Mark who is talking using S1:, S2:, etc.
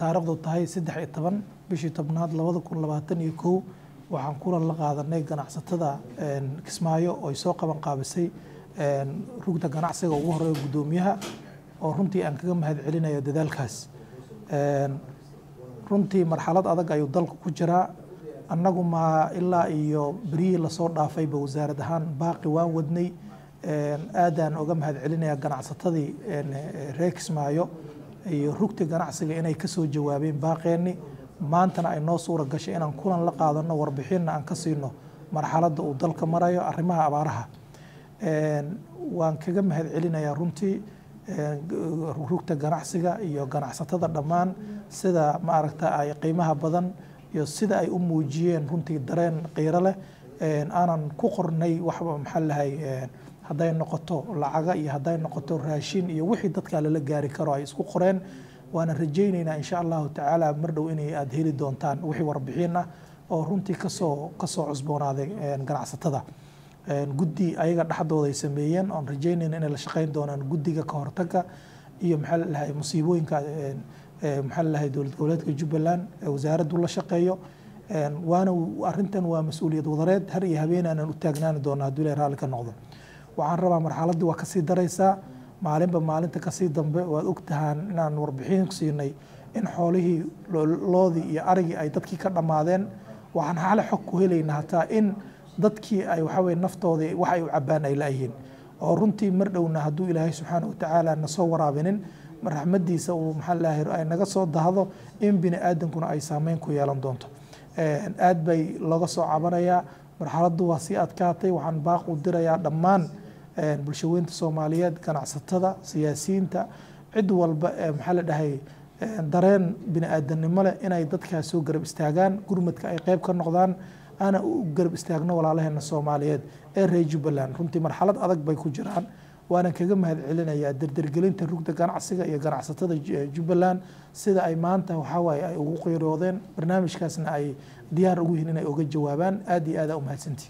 S1: taariikhdu tahay saddex iyo toban bishii tobnaad labada kun labaatan iyo kow waxaan kulan la qaadanay ganacsatada kismaayo oo ay soo qaban qaabisay rugta ganacsiga ugu horreeya guddoomiyaha oo runtii aan kaga mahad celinayo dadaalkaas. Runtii marxalad adag ayuu dalku ku jiraa. Annagu ma ilaa iyo berihii la soo dhaafayba wasaarad ahaan baaqi waan wadnay. Aadaan uga mahad celinaya ganacsatadii reer kismaayo iyo rugta ganacsiga inay ka soo jawaabeen baaqeenni. Maantana ay noo suura gashay inaan kulan la qaadano warbixinna aan ka siino marxaladda uu dalka marayo arrimaha abaaraha. Waan kaga mahad celinayaa runtii rugta ganacsiga iyo ganacsatada dhammaan sida maaragta ay qiimaha badan iyo sida ay u muujiyeen runtii dareen qiiro leh aanan ku qornay waxba maxaa lahay hadday noqoto lacaga iyo hadday noqoto raashin iyo wixii dadka lala gaari karo ay isku qoreen waana rajaynaynaa insha allahu tacaala mar dhow inay aada heli doontaan wixii warbixin ah oo runtii ka soo ka soo cusboonaaday ganacsatada. Guddi ayaga dhexdooda sameeyeen oon rajaynayna inay la shaqeyn doonaan guddiga ka hortaga iyo maxaa lalahay musiibooyinka maxaa lalahay dowlad goboleedka jubbaland wasaaraddu la shaqeeyo waana arrintan waa mas'uuliyad wadareed. Har iyo habeen aanan u taagnaani doona hadduu ilahay raalli ka noqdo. Waxaan rabaa marxaladdii waa ka sii daraysaa. Maalinba maalinta ka sii dambe waad ogtahaan inaan warbixin siinay in xoolihii loodii iyo arigii ay dadkii ka dhammaadeen. Waxaan xale xog ku helaynaa hataa in dadkii ay waxaweye naftoodii wax ay u cabaan ay laayihiin oo runtii mar dhowna hadduu ilaahay subxaana watacaala nasoo waraabinin raxmadiisa uu maxaa lahay ay naga soo dahdo in bini aadankuna ay saameyn ku yeelan doonto aad bay looga soo cabanayaa marxaladdu waa sii adkaatay. Waxaan baaq u dirayaa dhammaan bulshaweynta soomaaliyeed ganacsatada siyaasiyiinta. Cid walba maxaa la dhahay dareen bini aadanimo leh inay dadkaas soo garab istaagaan gurmadka ay qeyb ka noqdaan ana u garab istaagno walaalaheena soomaaliyeed ee reer jubbaland runtii marxalad adag bay ku jiraan waanan kaga mahad celinayaa derdergelinta rugda ganacsiga iyo ganacsatada jubbaland. Sida ay maanta waxawaaye ay ugu qeyroodeen barnaamijkaasna ay diyaar ugu yihiin inay uga jawaabaan. Aad iyo aada u mahadsantiin